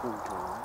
cultura. Uhum.